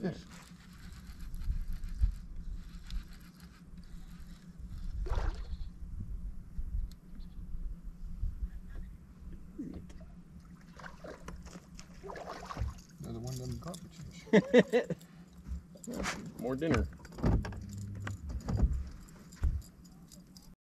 Fish. Another one of them garbage fish. More dinner.